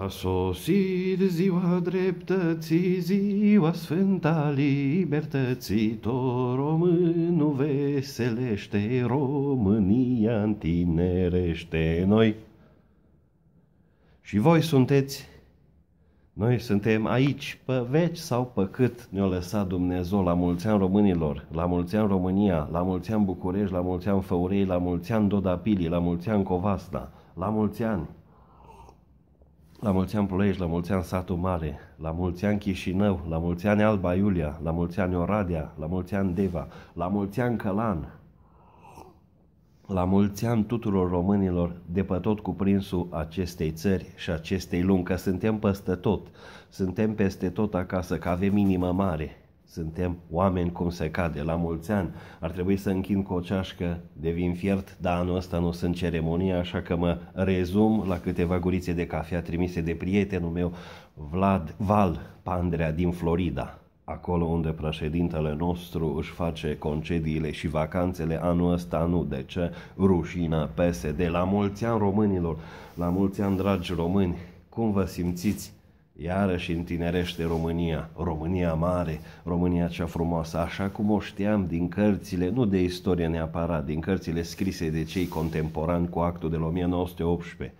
A sosit ziua dreptății, ziua sfânta libertății, tot românul veselește, România întinerește noi. Și voi sunteți, noi suntem aici, pe veci sau pe cât ne-a lăsat Dumnezeu la mulți ani românilor, la mulți ani România, la mulți ani București, la mulți ani Făurei, la mulți ani Dodapili, la mulți ani Covasna, la mulți ani. La mulți ani Ploiești, la mulți ani Satul Mare, la mulți ani Chișinău, la mulți ani Alba Iulia, la mulți ani Oradea, la mulți ani Deva, la mulți ani Călan, la mulți ani tuturor românilor de pe tot cuprinsul acestei țări și acestei lumi, că suntem peste tot, suntem peste tot acasă, că avem inimă mare, suntem oameni cum se cade, la mulți ani. Ar trebui să închin cu o ceașcă de vin fiert, dar anul ăsta nu sunt ceremonia, așa că mă rezum la câteva gurițe de cafea trimise de prietenul meu, Vlad Val Pandrea din Florida, acolo unde președintele nostru își face concediile și vacanțele anul ăsta, nu de ce, rușina PSD, la mulți ani românilor, la mulți ani dragi români, cum vă simțiți? Iarăși întinerește România, România mare, România cea frumoasă, așa cum o știam din cărțile, nu de istorie neapărat, din cărțile scrise de cei contemporani cu actul de la 1918.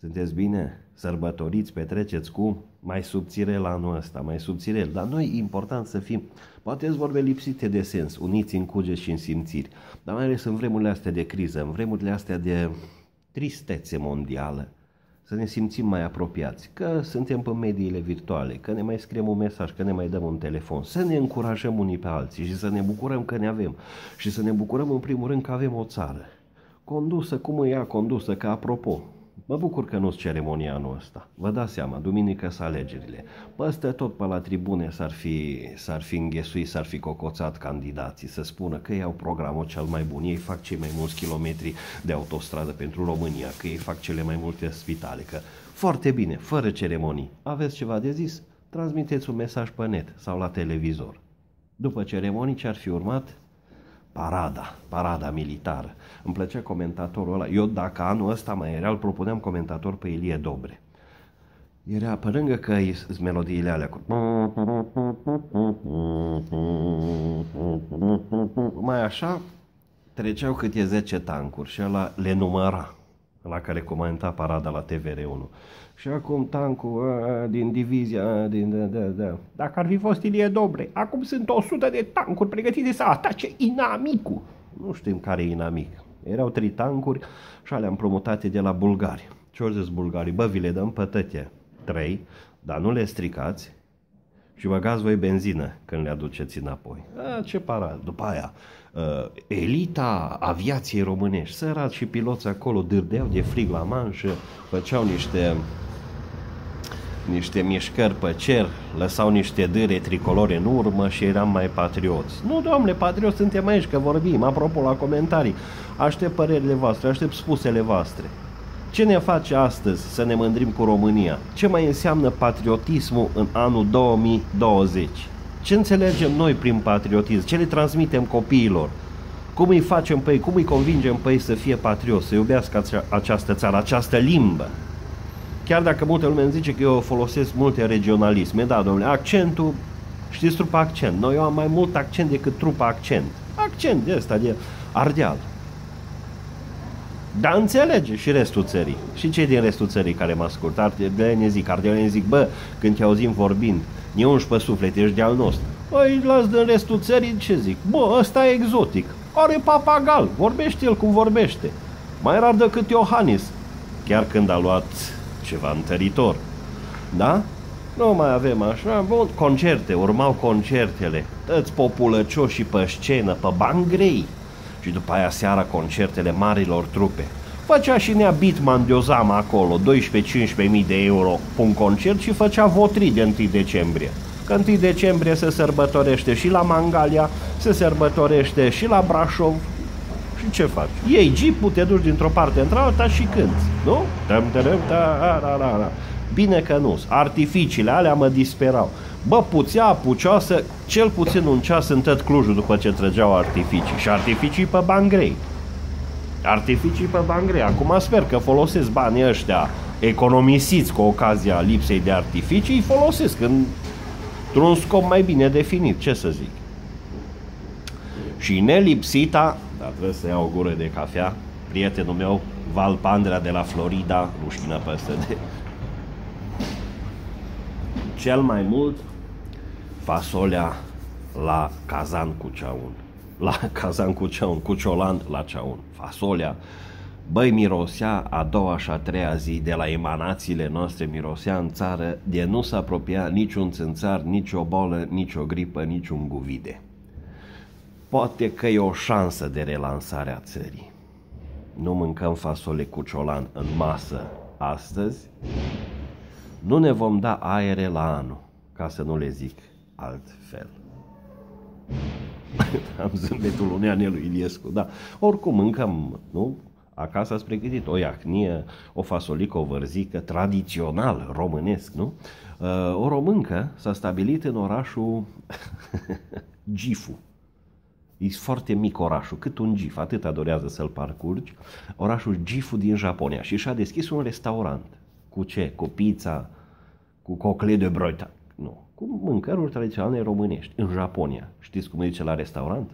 Sunteți bine? Sărbătoriți, petreceți cum? Mai subțire la anul ăsta, mai subțire. Dar noi important să fim, poate vorbe lipsite de sens, uniți în cuget și în simțiri, dar mai ales în vremurile astea de criză, în vremurile astea de tristețe mondială, să ne simțim mai apropiați, că suntem pe mediile virtuale, că ne mai scriem un mesaj, că ne mai dăm un telefon, să ne încurajăm unii pe alții și să ne bucurăm că ne avem. Și să ne bucurăm în primul rând că avem o țară condusă cum e ea condusă, că apropo, Mă bucur că nu-ți ceremonia anul ăsta. Vă dați seama, duminică să alegerile. Păstă tot pe la tribune s-ar fi, s-ar fi înghesuit, s-ar fi cocoțat candidații să spună că ei au programul cel mai bun, ei fac cei mai mulți kilometri de autostradă pentru România, că ei fac cele mai multe spitale, că foarte bine, fără ceremonii. Aveți ceva de zis? Transmiteți un mesaj pe net sau la televizor. După ceremonii ce ar fi urmat? Parada, parada militară. Îmi plăcea comentatorul ăla. Eu dacă anul ăsta mai era, îl propuneam comentator pe Ilie Dobre. Era pe lângă că sunt melodiile alea cu... Mai așa, treceau câte 10 tancuri și ăla le număra la care comenta parada la TVR1. Și acum tancul a, din divizia, din, da, da, da. Dacă ar fi fost Ilie Dobre, acum sunt 100 de tancuri pregătite să atace inamicul. Nu știm care e inamic. Erau trei tancuri și alea împrumutate de la bulgari. Ce-au zis bulgarii? Bă, vi le dăm pe tăte. Trei, dar nu le stricați și băgați voi benzină când le aduceți înapoi. A, ce parad. După aia, uh, elita aviației românești, sărați și piloți acolo, dârdeau de frig la manșă, făceau niște niște mișcări pe cer, lăsau niște dâre tricolore în urmă și eram mai patrioți. Nu, domnule, patrioți suntem aici, că vorbim, apropo la comentarii. Aștept părerile voastre, aștept spusele voastre. Ce ne face astăzi să ne mândrim cu România? Ce mai înseamnă patriotismul în anul 2020? Ce înțelegem noi prin patriotism? Ce le transmitem copiilor? Cum îi facem pe ei, cum îi convingem pe ei să fie patrioți, să iubească acea, această țară, această limbă? Chiar dacă multe lume îmi zice că eu folosesc multe regionalisme, da, domnule, accentul, știți trupa accent. Noi eu am mai mult accent decât trupa accent. Accent de ăsta, de ardeal. Dar înțelege și restul țării. Și cei din restul țării care mă ascultă, ardeleni zic, ardeleni zic, bă, când te auzim vorbind, ne unși pe suflet, ești de-al nostru. Păi, las din restul țării, ce zic? Bă, ăsta e exotic. Are papagal, vorbește el cum vorbește. Mai rar decât Iohannis, chiar când a luat ceva întăritor. Da? Nu mai avem așa, bun, concerte, urmau concertele, tăți populăcioși pe scenă, pe bani grei. Și după aia seara concertele marilor trupe. Făcea și Nea Bitman de Ozama acolo, 12-15 mii de euro un concert și făcea votri de 1 decembrie. Că 1 decembrie se sărbătorește și la Mangalia, se sărbătorește și la Brașov, și ce faci? Iei jeep te duci dintr-o parte într-alta și cânti, nu? Dăm, dăm, da, da, da, da. Bine că nu Artificiile alea mă disperau. Bă, puțea, pucioasă, cel puțin un ceas în tot Clujul după ce trăgeau artificii. Și artificii pe bani grei. artificii pe bani grei. Acum sper că folosesc banii ăștia economisiți cu ocazia lipsei de artificii, îi folosesc într-un scop mai bine definit, ce să zic. Și nelipsita, dar trebuie să iau o gură de cafea, prietenul meu, Val Pandrea de la Florida, rușină peste de... Cel mai mult fasolea la cazan cu ceaun. La cazan cu ceaun, cu ciolan la ceaun. Fasolea, Băi, mirosea a doua și a treia zi de la emanațiile noastre, mirosea în țară de nu se apropia niciun țânțar, nici o bolă, nici o gripă, nici un guvide. Poate că e o șansă de relansare a țării. Nu mâncăm fasole cu ciolan în masă astăzi, nu ne vom da aere la anul, ca să nu le zic altfel. Am zâmbetul unui anelui Iliescu, da. Oricum mâncăm, nu? Acasă ați pregătit o iacnie, o fasolică, o vărzică, tradițional românesc, nu? Uh, o româncă s-a stabilit în orașul Gifu. E foarte mic orașul, cât un gif, atâta dorează să-l parcurgi. Orașul Gifu din Japonia și și-a deschis un restaurant. Cu ce? Cu pizza, cu cocle de broita. Nu, cu mâncăruri tradiționale românești, în Japonia. Știți cum zice la restaurant?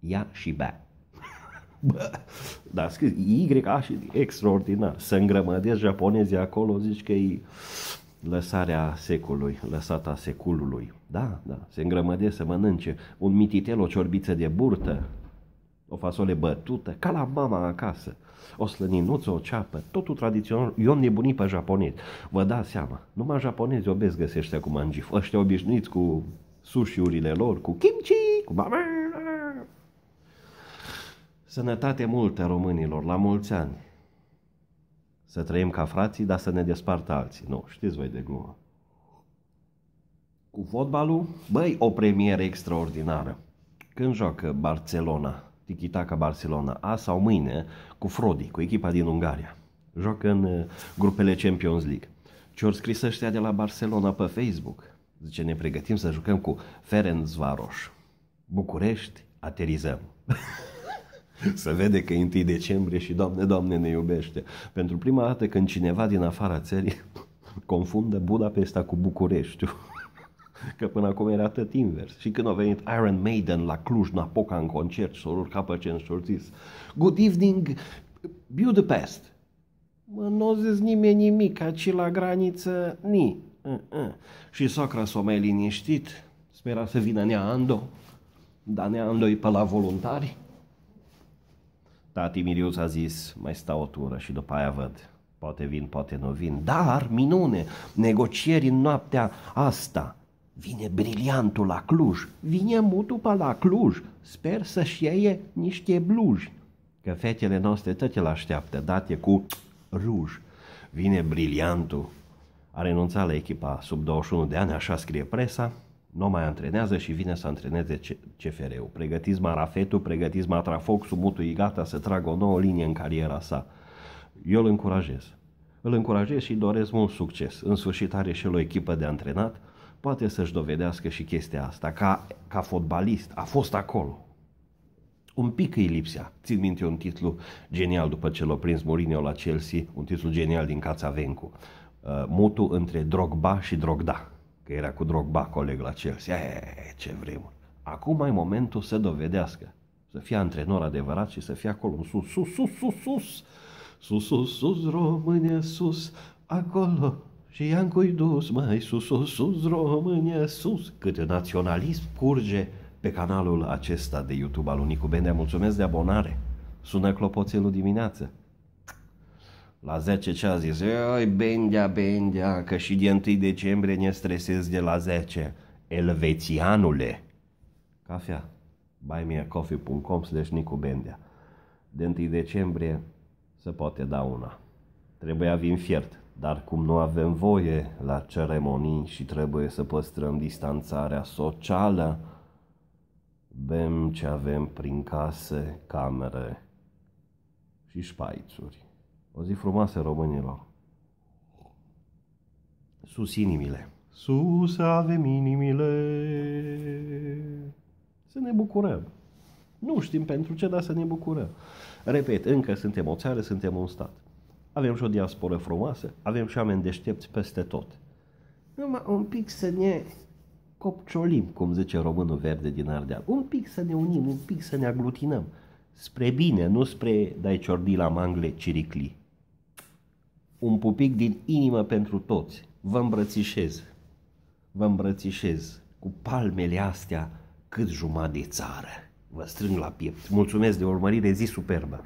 Ia și bea. Bă, da, scris Y, A și extraordinar. Să îngrămădesc japonezii acolo, zici că e lăsarea secului, lăsata seculului. Da, da, se îngrămădesc să mănânce un mititel, o ciorbiță de burtă, o fasole bătută, ca la mama acasă, o slăninuță, o ceapă, totul tradițional. Eu am nebunit pe japonezi. Vă dați seama, numai japonezi obezi găsește acum în gif. Ăștia obișnuiți cu sushi-urile lor, cu kimchi, cu mame, Sănătate multă românilor, la mulți ani. Să trăim ca frații, dar să ne despartă alții. Nu, știți voi de glumă. Cu fotbalul, băi, o premieră extraordinară. Când joacă Barcelona, Tiki-Taka Barcelona, a sau mâine, cu Frodi, cu echipa din Ungaria. Joacă în uh, grupele Champions League. Ce-au scris ăștia de la Barcelona pe Facebook? Zice, ne pregătim să jucăm cu Ferencvaros. București, aterizăm. Să vede că e 1 decembrie și Doamne, Doamne ne iubește. Pentru prima dată când cineva din afara țării confundă Budapesta cu Bucureștiu. Că până acum era tot invers. Și când a venit Iron Maiden la Cluj-Napoca în concert și s-a urcat pe ce zis Good evening, Budapest. Mă, nu zis nimeni nimic, aici la graniță, ni. Uh-uh. Și socra s-o mai liniștit, spera să vină Nea Ando, dar Nea Ando e pe la voluntari. Tati Mirius a zis, mai stau o tură și după aia văd. Poate vin, poate nu vin. Dar, minune, negocieri în noaptea asta. Vine briliantul la Cluj, vine mutul pe la Cluj. Sper să-și iei niște bluji. Că fetele noastre tot el așteaptă, date cu ruj. Vine briliantul, a renunțat la echipa sub 21 de ani, așa scrie presa, nu mai antrenează și vine să antreneze CFR-ul. Pregătiți Marafetul, pregătiți Matrafoc, Sumutul e gata să tragă o nouă linie în cariera sa. Eu îl încurajez. Îl încurajez și doresc mult succes. În sfârșit are și el o echipă de antrenat, poate să-și dovedească și chestia asta. Ca, ca fotbalist, a fost acolo. Un pic îi lipsea. Țin minte un titlu genial după ce l-a prins Mourinho la Chelsea, un titlu genial din Cațavencu. Uh, mutul între Drogba și Drogda că era cu Drogba coleg la Chelsea. E, ce vrem. Acum e momentul să dovedească, să fie antrenor adevărat și să fie acolo în sus, sus, sus, sus, sus, sus, sus, sus, România, sus, acolo. Și i-am dus mai sus, sus, sus, România, sus. Câte naționalism curge pe canalul acesta de YouTube al Unicu Bendea. Mulțumesc de abonare. Sună clopoțelul dimineață. La 10 ce a zis? Oi, bendea, bendea, că și de 1 decembrie ne stresez de la 10. Elvețianule. Cafea. buymeacoffee.com slash Nicu Bendea. De 1 decembrie se poate da una. Trebuia vin fiert, dar cum nu avem voie la ceremonii și trebuie să păstrăm distanțarea socială, bem ce avem prin case, camere și șpaițuri. O zi frumoasă, românilor. Sus inimile. Sus avem inimile. Să ne bucurăm. Nu știm pentru ce, dar să ne bucurăm. Repet, încă suntem o țară, suntem un stat. Avem și o diasporă frumoasă, avem și oameni deștepți peste tot. Numai un pic să ne copciolim, cum zice românul verde din Ardeal. Un pic să ne unim, un pic să ne aglutinăm. Spre bine, nu spre dai ciordi la mangle ciricli. Un pupic din inimă pentru toți. Vă îmbrățișez. Vă îmbrățișez cu palmele astea cât jumătate de țară. Vă strâng la piept. Mulțumesc de urmărire, zi superbă!